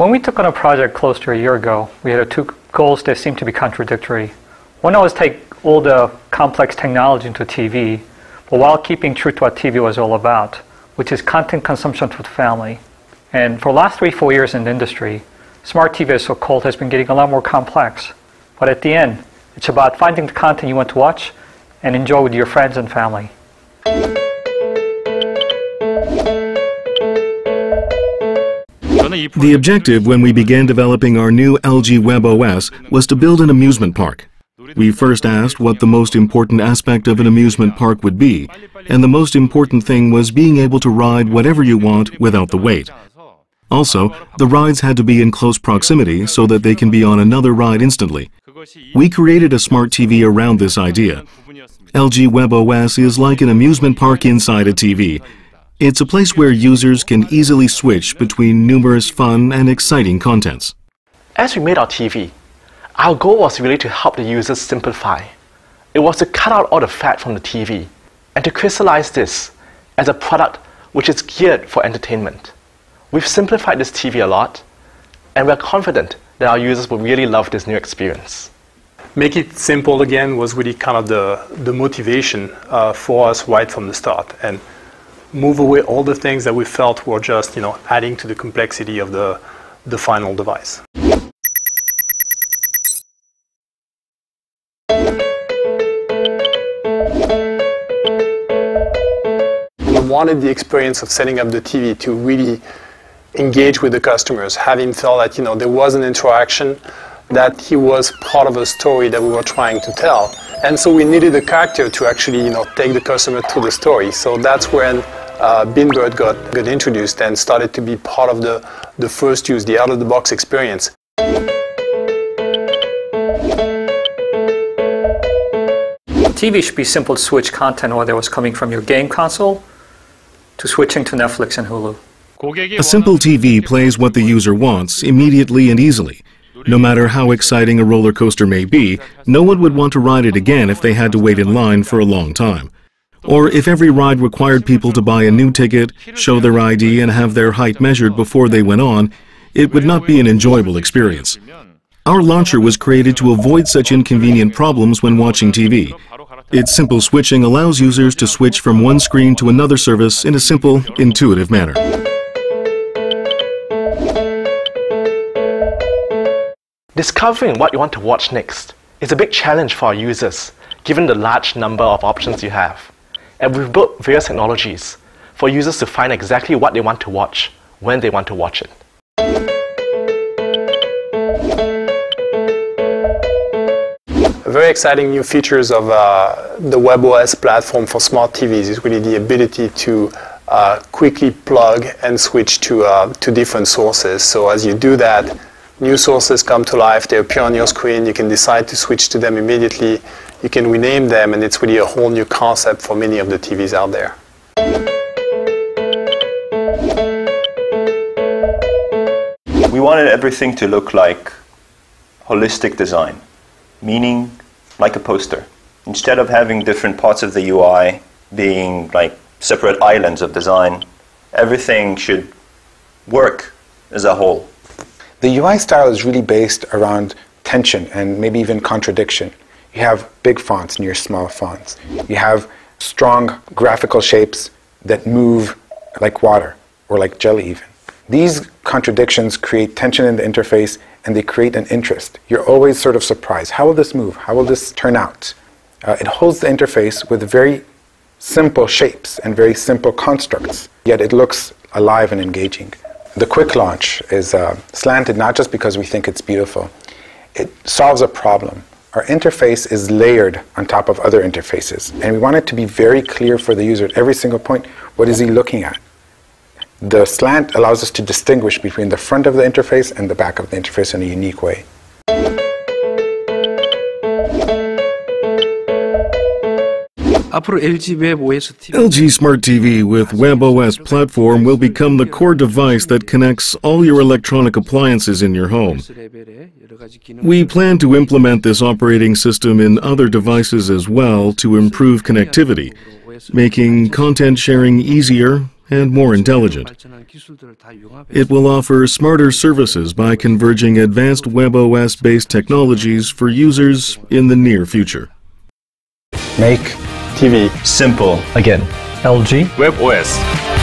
When we took on a project close to a year ago, we had two goals that seemed to be contradictory. One was take all the complex technology into TV, but while keeping true to what TV was all about, which is content consumption for the family. And for the last three, four years in the industry, smart TV, so-called, has been getting a lot more complex. But at the end, it's about finding the content you want to watch and enjoy with your friends and family. The objective when we began developing our new LG Web OS was to build an amusement park. We first asked what the most important aspect of an amusement park would be, and the most important thing was being able to ride whatever you want without the wait. Also, the rides had to be in close proximity so that they can be on another ride instantly. We created a smart TV around this idea. LG WebOS is like an amusement park inside a TV. It's a place where users can easily switch between numerous fun and exciting contents. As we made our TV, our goal was really to help the users simplify. It was to cut out all the fat from the TV and to crystallize this as a product which is geared for entertainment. We've simplified this TV a lot, and we're confident that our users will really love this new experience. Make it simple again was really kind of the, the motivation uh, for us right from the start. And move away all the things that we felt were just you know, adding to the complexity of the, the final device. We wanted the experience of setting up the TV to really engage with the customers, him feel that you know there was an interaction, that he was part of a story that we were trying to tell. And so we needed a character to actually you know take the customer to the story. So that's when uh, Beanbird got, got introduced and started to be part of the, the first use, the out-of-the-box experience. TV should be simple to switch content, whether it was coming from your game console to switching to Netflix and Hulu. A simple TV plays what the user wants immediately and easily. No matter how exciting a roller coaster may be, no one would want to ride it again if they had to wait in line for a long time. Or if every ride required people to buy a new ticket, show their ID, and have their height measured before they went on, it would not be an enjoyable experience. Our launcher was created to avoid such inconvenient problems when watching TV. Its simple switching allows users to switch from one screen to another service in a simple, intuitive manner. Discovering what you want to watch next is a big challenge for our users, given the large number of options you have. And we've built various technologies for users to find exactly what they want to watch when they want to watch it. Very exciting new features of uh, the WebOS platform for smart TVs is really the ability to uh, quickly plug and switch to, uh, to different sources. So as you do that, new sources come to life, they appear on your screen, you can decide to switch to them immediately, you can rename them, and it's really a whole new concept for many of the TVs out there. We wanted everything to look like holistic design, meaning like a poster. Instead of having different parts of the UI being like separate islands of design, everything should work as a whole. The UI style is really based around tension and maybe even contradiction. You have big fonts near small fonts. You have strong graphical shapes that move like water or like jelly even. These contradictions create tension in the interface and they create an interest. You're always sort of surprised. How will this move? How will this turn out? Uh, it holds the interface with very simple shapes and very simple constructs, yet it looks alive and engaging. The quick launch is uh, slanted not just because we think it's beautiful, it solves a problem. Our interface is layered on top of other interfaces, and we want it to be very clear for the user at every single point what is he looking at. The slant allows us to distinguish between the front of the interface and the back of the interface in a unique way. LG Smart TV with WebOS platform will become the core device that connects all your electronic appliances in your home. We plan to implement this operating system in other devices as well to improve connectivity, making content sharing easier and more intelligent. It will offer smarter services by converging advanced WebOS based technologies for users in the near future. Make TV. Simple. Again. LG WebOS.